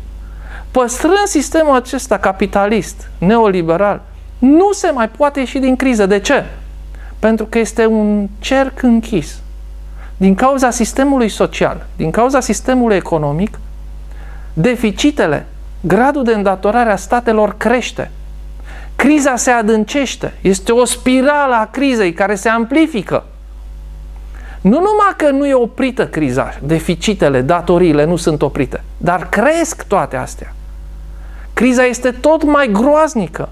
Păstrând sistemul acesta capitalist, neoliberal, nu se mai poate ieși din criză. De ce? Pentru că este un cerc închis. Din cauza sistemului social, din cauza sistemului economic, deficitele, gradul de îndatorare a statelor crește. Criza se adâncește. Este o spirală a crizei care se amplifică. Nu numai că nu e oprită criza, deficitele, datoriile nu sunt oprite, dar cresc toate astea. Criza este tot mai groaznică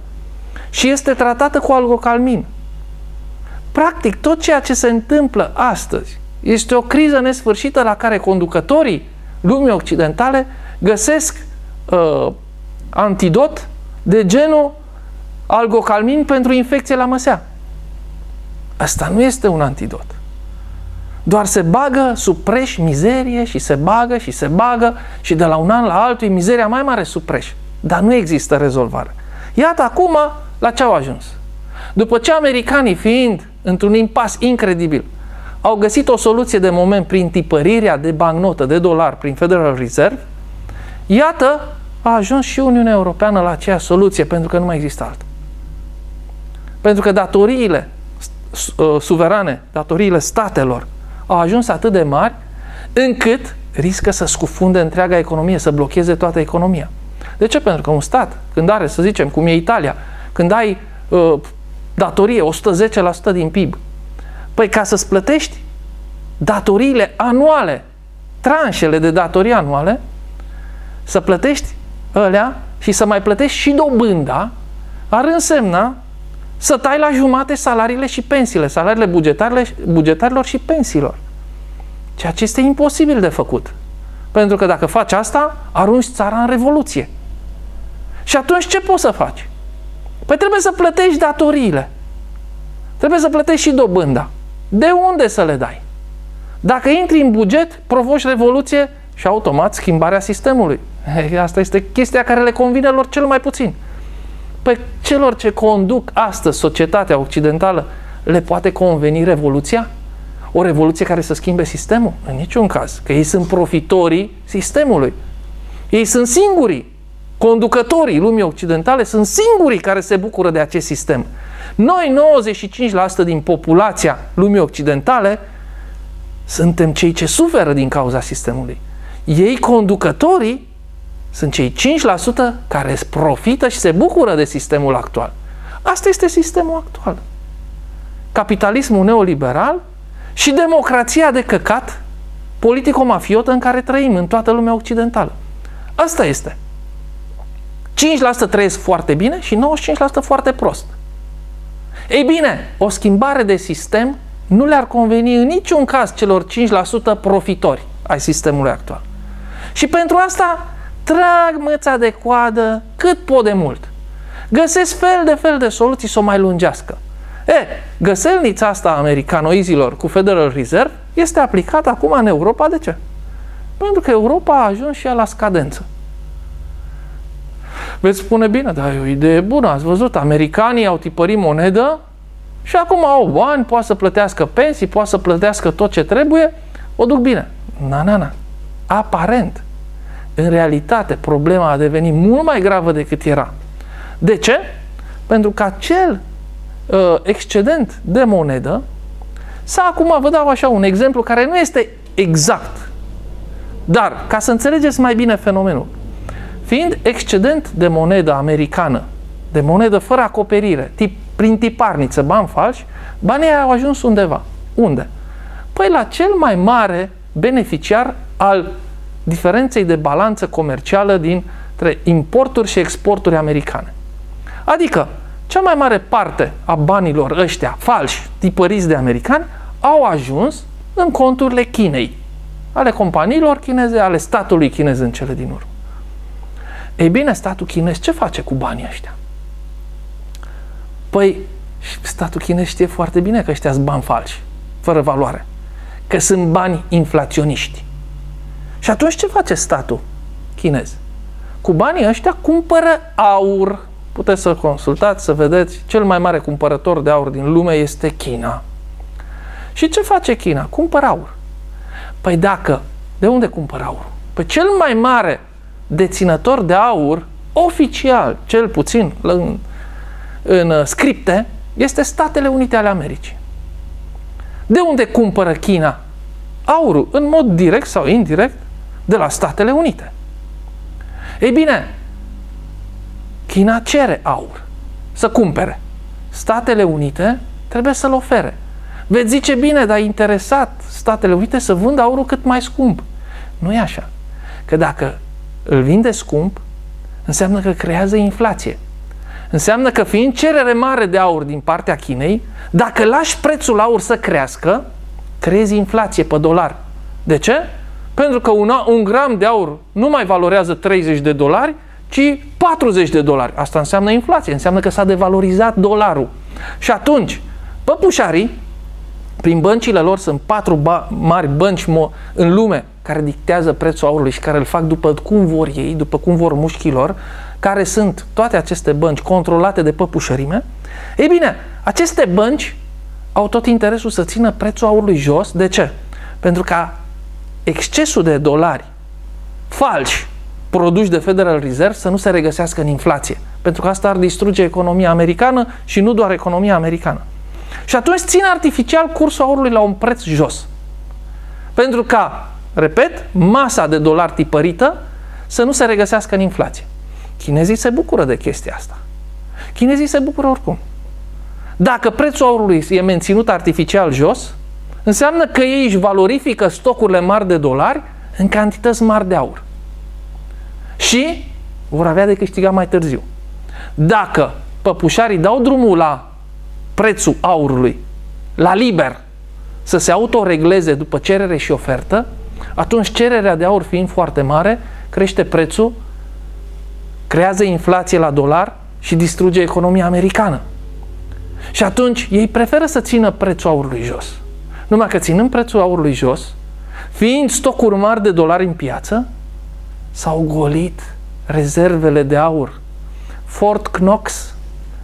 și este tratată cu algocalmin. Practic, tot ceea ce se întâmplă astăzi este o criză nesfârșită la care conducătorii lumii occidentale găsesc uh, antidot de genul algocalmin pentru infecție la măsea. Asta nu este un antidot. Doar se bagă sub preș mizerie și se bagă și se bagă și de la un an la altul e mizeria mai mare sub preș. Dar nu există rezolvare. Iată acum la ce au ajuns. După ce americanii, fiind într-un impas incredibil, au găsit o soluție de moment prin tipărirea de bancnotă de dolar prin Federal Reserve, iată, a ajuns și Uniunea Europeană la aceeași soluție, pentru că nu mai există altă. Pentru că datoriile uh, suverane, datoriile statelor, au ajuns atât de mari, încât riscă să scufunde întreaga economie, să blocheze toată economia. De ce? Pentru că un stat, când are, să zicem, cum e Italia, când ai uh, datorie 110% din PIB, păi ca să-ți plătești datoriile anuale, tranșele de datorii anuale, să plătești alea și să mai plătești și dobânda, ar însemna să tai la jumate salariile și pensiile, salariile bugetarilor și pensiilor. Ceea ce este imposibil de făcut. Pentru că dacă faci asta, arunci țara în revoluție. Și atunci ce poți să faci? Păi trebuie să plătești datoriile. Trebuie să plătești și dobânda. De unde să le dai? Dacă intri în buget, provoci revoluție și automat schimbarea sistemului. Asta este chestia care le convine lor cel mai puțin. Păi celor ce conduc astăzi societatea occidentală le poate conveni revoluția? O revoluție care să schimbe sistemul? În niciun caz. Că ei sunt profitorii sistemului. Ei sunt singurii. Conducătorii lumii occidentale sunt singurii care se bucură de acest sistem. Noi, 95% din populația lumii occidentale, suntem cei ce suferă din cauza sistemului. Ei, conducătorii, sunt cei 5% care profită și se bucură de sistemul actual. Asta este sistemul actual. capitalismul neoliberal și democrația de căcat politico-mafiotă în care trăim în toată lumea occidentală. Asta este. 5% trăiesc foarte bine și 95% foarte prost. Ei bine, o schimbare de sistem nu le-ar conveni în niciun caz celor 5% profitori ai sistemului actual. Și pentru asta trag măța de coadă cât pot de mult. Găsesc fel de fel de soluții să o mai lungească. E, găselnița asta americanoizilor cu Federal Reserve este aplicată acum în Europa. De ce? Pentru că Europa a ajuns și ea la scadență. Veți spune, bine, dar e o idee bună, ați văzut, americanii au tipărit monedă și acum au bani, poate să plătească pensii, poate să plătească tot ce trebuie, o duc bine. Na, na, na. Aparent. În realitate, problema a devenit mult mai gravă decât era. De ce? Pentru că acel uh, excedent de monedă să acum vă dau așa un exemplu care nu este exact. Dar, ca să înțelegeți mai bine fenomenul, fiind excedent de monedă americană, de monedă fără acoperire, tip, prin tiparniță, bani falși, banii au ajuns undeva. Unde? Păi la cel mai mare beneficiar al diferenței de balanță comercială dintre importuri și exporturi americane. Adică, cea mai mare parte a banilor ăștia falși, tipăriți de americani, au ajuns în conturile Chinei, ale companiilor chineze, ale statului chinez în cele din urmă. Ei bine, statul chinez ce face cu banii ăștia? Păi, statul chinez știe foarte bine că ăștia sunt bani falși, fără valoare, că sunt bani inflaționiști. Și atunci ce face statul chinez? Cu banii ăștia cumpără aur. Puteți să consultați, să vedeți, cel mai mare cumpărător de aur din lume este China. Și ce face China? Cumpără aur. Păi dacă, de unde cumpără aur? Păi cel mai mare deținător de aur, oficial, cel puțin în, în uh, scripte, este Statele Unite ale Americii. De unde cumpără China aurul? În mod direct sau indirect, de la Statele Unite. Ei bine, China cere aur să cumpere. Statele Unite trebuie să-l ofere. Veți zice, bine, dar interesat Statele Unite să vândă aurul cât mai scump. Nu e așa. Că dacă îl vinde scump, înseamnă că creează inflație. Înseamnă că fiind cerere mare de aur din partea Chinei, dacă lași prețul aur să crească, creezi inflație pe dolar. De ce? Pentru că un, un gram de aur nu mai valorează 30 de dolari, ci 40 de dolari. Asta înseamnă inflație, înseamnă că s-a devalorizat dolarul. Și atunci, păpușarii, prin băncile lor sunt patru ba- mari bănci în lume care dictează prețul aurului și care îl fac după cum vor ei, după cum vor mușchilor, care sunt toate aceste bănci controlate de păpușărime, ei bine, aceste bănci au tot interesul să țină prețul aurului jos. De ce? Pentru ca excesul de dolari falși produși de Federal Reserve să nu se regăsească în inflație. Pentru că asta ar distruge economia americană și nu doar economia americană. Și atunci ține artificial cursul aurului la un preț jos. Pentru ca, repet, masa de dolari tipărită să nu se regăsească în inflație. Chinezii se bucură de chestia asta. Chinezii se bucură oricum. Dacă prețul aurului e menținut artificial jos, înseamnă că ei își valorifică stocurile mari de dolari în cantități mari de aur. Și vor avea de câștigat mai târziu. Dacă păpușarii dau drumul la prețul aurului, la liber, să se autoregleze după cerere și ofertă, atunci cererea de aur fiind foarte mare, crește prețul, creează inflație la dolar și distruge economia americană. Și atunci ei preferă să țină prețul aurului jos. Numai că ținând prețul aurului jos, fiind stocuri mari de dolari în piață, s-au golit rezervele de aur. Fort Knox,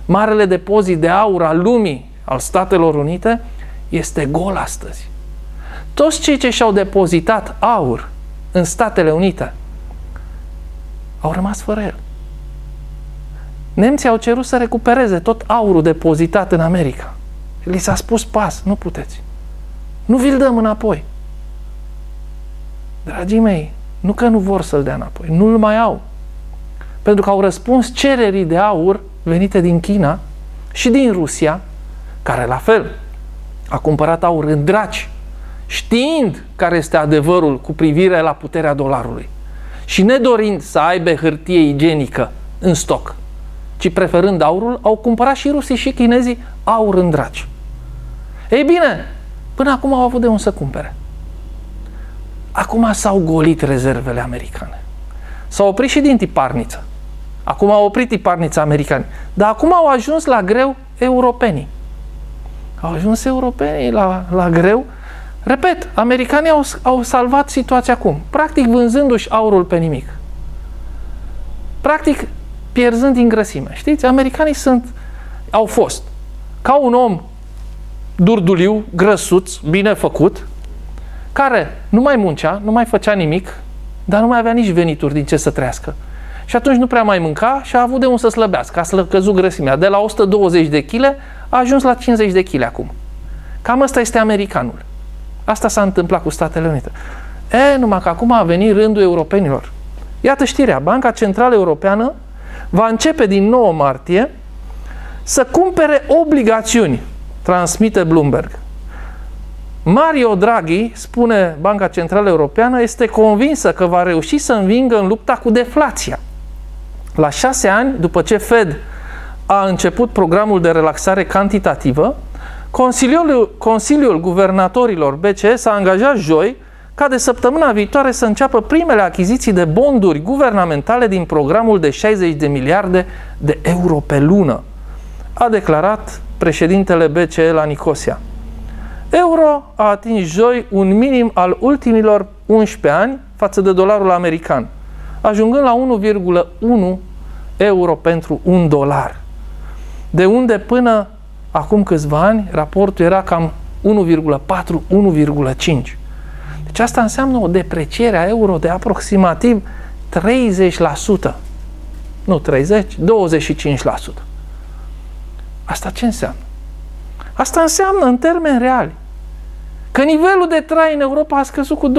marele depozit de aur al lumii, al Statelor Unite, este gol astăzi. Toți cei ce și-au depozitat aur în Statele Unite au rămas fără el. Nemții au cerut să recupereze tot aurul depozitat în America. Li s-a spus pas, nu puteți. Nu vi-l dăm înapoi. Dragii mei, nu că nu vor să-l dea înapoi, nu-l mai au. Pentru că au răspuns cererii de aur venite din China și din Rusia, care la fel a cumpărat aur în draci, știind care este adevărul cu privire la puterea dolarului și nedorind să aibă hârtie igienică în stoc, ci preferând aurul, au cumpărat și rusii și chinezii aur în draci. Ei bine, până acum au avut de unde să cumpere. Acum s-au golit rezervele americane. S-au oprit și din tiparniță. Acum au oprit tiparnița americani. Dar acum au ajuns la greu europenii. Au ajuns europenii la, la greu. Repet, americanii au, au salvat situația acum. Practic vânzându-și aurul pe nimic. Practic pierzând din grăsime. Știți, americanii sunt, au fost ca un om durduliu, grăsuț, bine făcut, care nu mai muncea, nu mai făcea nimic, dar nu mai avea nici venituri din ce să trăiască. Și atunci nu prea mai mânca și a avut de unde să slăbească, a slăcăzut grăsimea. De la 120 de kg a ajuns la 50 de kg acum. Cam ăsta este americanul. Asta s-a întâmplat cu Statele Unite. E, numai că acum a venit rândul europenilor. Iată știrea, Banca Centrală Europeană va începe din 9 martie să cumpere obligațiuni, transmite Bloomberg. Mario Draghi, spune Banca Centrală Europeană, este convinsă că va reuși să învingă în lupta cu deflația. La șase ani, după ce Fed a început programul de relaxare cantitativă, Consiliul, Consiliul Guvernatorilor BCE s-a angajat joi ca de săptămâna viitoare să înceapă primele achiziții de bonduri guvernamentale din programul de 60 de miliarde de euro pe lună, a declarat președintele BCE la Nicosia. Euro a atins joi un minim al ultimilor 11 ani față de dolarul american, ajungând la 1,1 euro pentru un dolar. De unde până acum câțiva ani raportul era cam 1,4-1,5. Deci asta înseamnă o depreciere a euro de aproximativ 30%. Nu 30, 25%. Asta ce înseamnă? Asta înseamnă, în termeni reali, că nivelul de trai în Europa a scăzut cu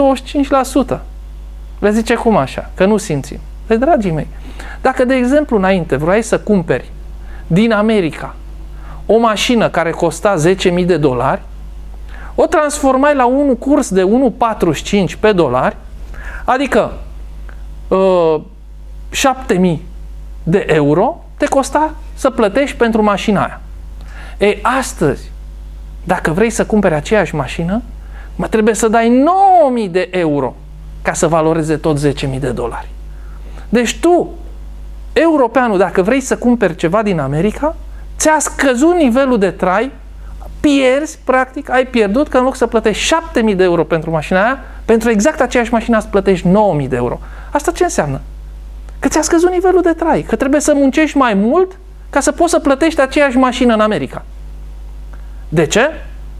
25%. Le zice cum așa? Că nu simțim. Deci, dragii mei, dacă, de exemplu, înainte vrei să cumperi din America o mașină care costa 10.000 de dolari, o transformai la un curs de 1,45 pe dolari, adică uh, 7.000 de euro, te costa să plătești pentru mașina aia. Ei, astăzi, dacă vrei să cumperi aceeași mașină, mă trebuie să dai 9.000 de euro ca să valoreze tot 10.000 de dolari. Deci tu, europeanul, dacă vrei să cumperi ceva din America, ți-a scăzut nivelul de trai, pierzi, practic, ai pierdut, că în loc să plătești 7.000 de euro pentru mașina aia, pentru exact aceeași mașină îți plătești 9.000 de euro. Asta ce înseamnă? Că ți-a scăzut nivelul de trai, că trebuie să muncești mai mult ca să poți să plătești aceeași mașină în America. De ce?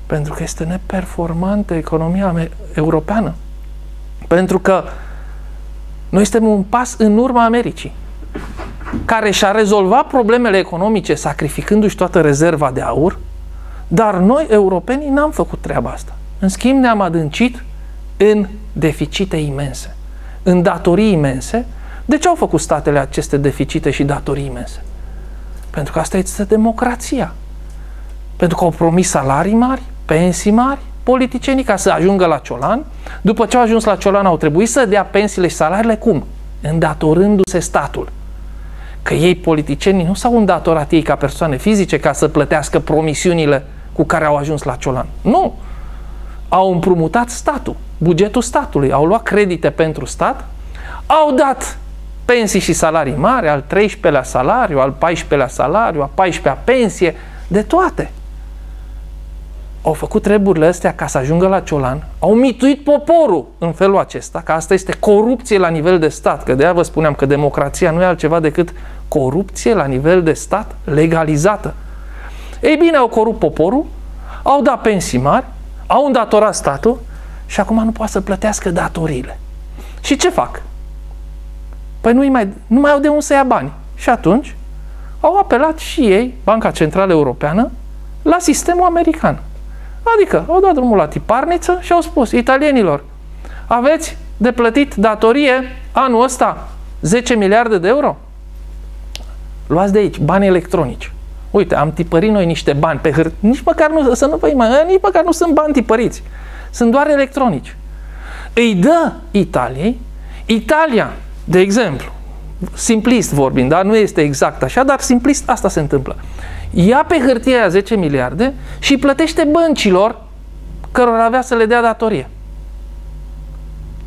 Pentru că este neperformantă economia europeană. Pentru că noi suntem un pas în urma Americii, care și-a rezolvat problemele economice sacrificându-și toată rezerva de aur, dar noi, europenii, n-am făcut treaba asta. În schimb, ne-am adâncit în deficite imense, în datorii imense. De ce au făcut statele aceste deficite și datorii imense? Pentru că asta este democrația. Pentru că au promis salarii mari, pensii mari, politicienii ca să ajungă la Ciolan. După ce au ajuns la Ciolan au trebuit să dea pensiile și salariile cum? Îndatorându-se statul. Că ei, politicienii, nu s-au îndatorat ei ca persoane fizice ca să plătească promisiunile cu care au ajuns la Ciolan. Nu! Au împrumutat statul, bugetul statului, au luat credite pentru stat, au dat pensii și salarii mari, al 13-lea salariu, al 14-lea salariu, a 14-a pensie, de toate. Au făcut treburile astea ca să ajungă la Ciolan, au mituit poporul în felul acesta, că asta este corupție la nivel de stat, că de aia vă spuneam că democrația nu e altceva decât corupție la nivel de stat legalizată. Ei bine, au corupt poporul, au dat pensii mari, au îndatorat statul și acum nu poate să plătească datoriile. Și ce fac? Păi nu mai, nu mai au de unde să ia bani. Și atunci au apelat și ei, Banca Centrală Europeană, la sistemul american. Adică au dat drumul la tiparniță și au spus italienilor, aveți de plătit datorie anul ăsta 10 miliarde de euro? Luați de aici, bani electronici. Uite, am tipărit noi niște bani pe hârtie. Nici măcar nu, să nu vă imaginați, nici măcar nu sunt bani tipăriți. Sunt doar electronici. Îi dă Italiei. Italia, de exemplu, simplist vorbind, dar nu este exact așa, dar simplist asta se întâmplă. Ia pe hârtie aia 10 miliarde și plătește băncilor cărora avea să le dea datorie.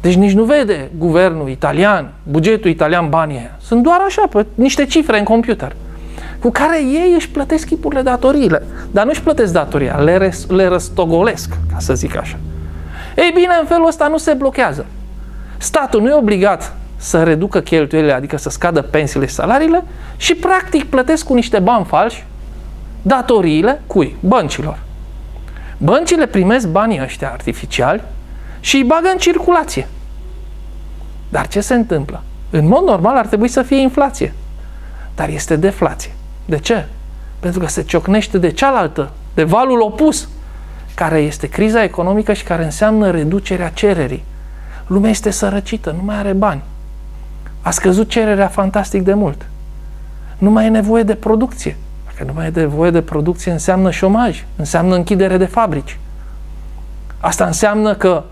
Deci nici nu vede guvernul italian, bugetul italian banii aia. Sunt doar așa, pe niște cifre în computer cu care ei își plătesc chipurile datoriile. Dar nu își plătesc datoria, le, res, le răstogolesc, ca să zic așa. Ei bine, în felul ăsta nu se blochează. Statul nu e obligat să reducă cheltuielile, adică să scadă pensiile și salariile și practic plătesc cu niște bani falși datoriile cui? Băncilor. Băncile primesc banii ăștia artificiali și îi bagă în circulație. Dar ce se întâmplă? În mod normal ar trebui să fie inflație. Dar este deflație. De ce? Pentru că se ciocnește de cealaltă, de valul opus, care este criza economică și care înseamnă reducerea cererii. Lumea este sărăcită, nu mai are bani. A scăzut cererea fantastic de mult. Nu mai e nevoie de producție. Dacă nu mai e nevoie de producție, înseamnă șomaj, înseamnă închidere de fabrici. Asta înseamnă că,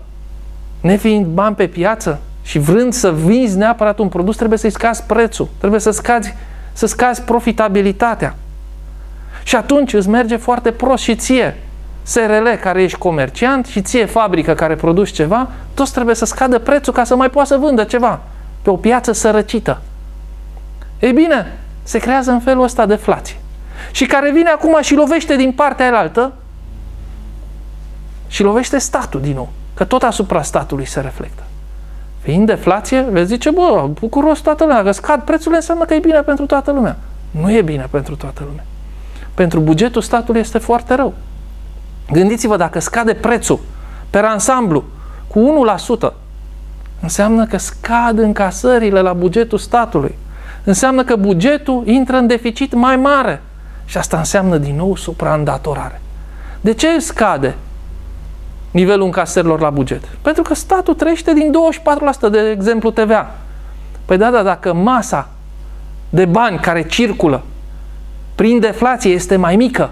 nefiind bani pe piață și vrând să vinzi neapărat un produs, trebuie să-i scazi prețul, trebuie să scazi să scazi profitabilitatea. Și atunci îți merge foarte prost și ție, SRL care ești comerciant și ție fabrică care produci ceva, toți trebuie să scadă prețul ca să mai poată să vândă ceva pe o piață sărăcită. Ei bine, se creează în felul ăsta deflație. Și care vine acum și lovește din partea aia și lovește statul din nou, că tot asupra statului se reflectă. Fiind deflație, vezi zice, bă, bucuros toată lumea, că scad prețurile înseamnă că e bine pentru toată lumea. Nu e bine pentru toată lumea. Pentru bugetul statului este foarte rău. Gândiți-vă, dacă scade prețul pe ansamblu cu 1%, înseamnă că scad încasările la bugetul statului. Înseamnă că bugetul intră în deficit mai mare. Și asta înseamnă din nou supraîndatorare. De ce scade nivelul încasărilor la buget? Pentru că statul trăiește din 24%, de exemplu, TVA. Păi da, da, dacă masa de bani care circulă prin deflație este mai mică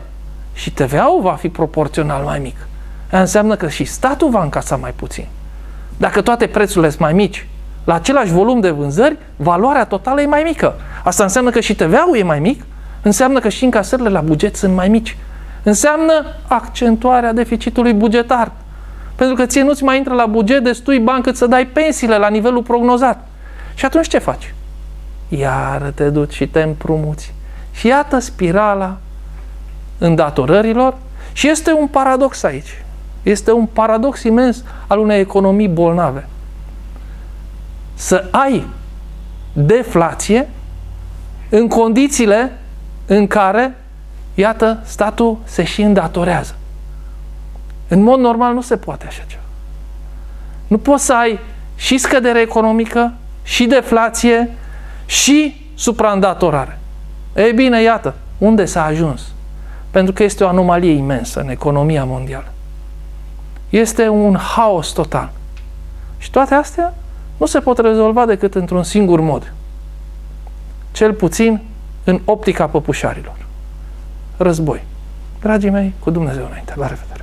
și TVA-ul va fi proporțional mai mic, înseamnă că și statul va încasa mai puțin. Dacă toate prețurile sunt mai mici, la același volum de vânzări, valoarea totală e mai mică. Asta înseamnă că și TVA-ul e mai mic, înseamnă că și încasările la buget sunt mai mici. Înseamnă accentuarea deficitului bugetar. Pentru că ție nu-ți mai intră la buget destui bani cât să dai pensiile la nivelul prognozat. Și atunci ce faci? Iar te duci și te împrumuți. Și iată spirala îndatorărilor și este un paradox aici. Este un paradox imens al unei economii bolnave. Să ai deflație în condițiile în care, iată, statul se și îndatorează. În mod normal nu se poate așa ceva. Nu poți să ai și scădere economică, și deflație, și supraîndatorare. Ei bine, iată, unde s-a ajuns? Pentru că este o anomalie imensă în economia mondială. Este un haos total. Și toate astea nu se pot rezolva decât într-un singur mod. Cel puțin în optica păpușarilor. Război. Dragii mei, cu Dumnezeu înainte. La revedere!